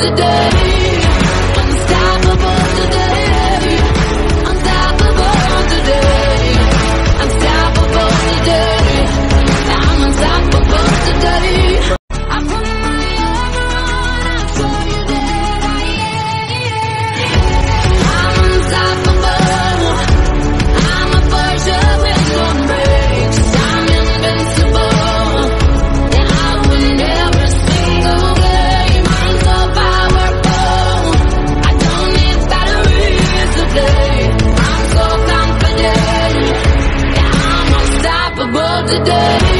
today. Today.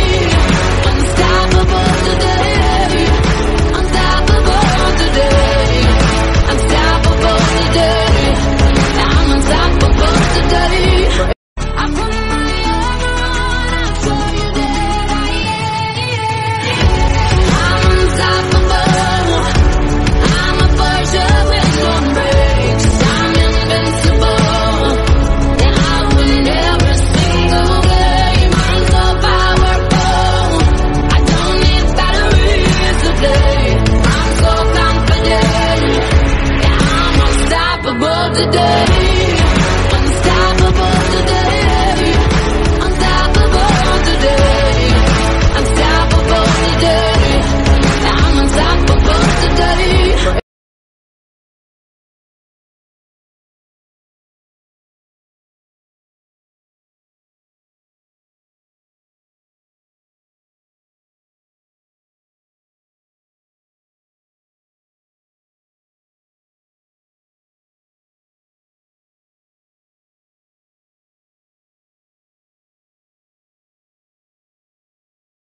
Today.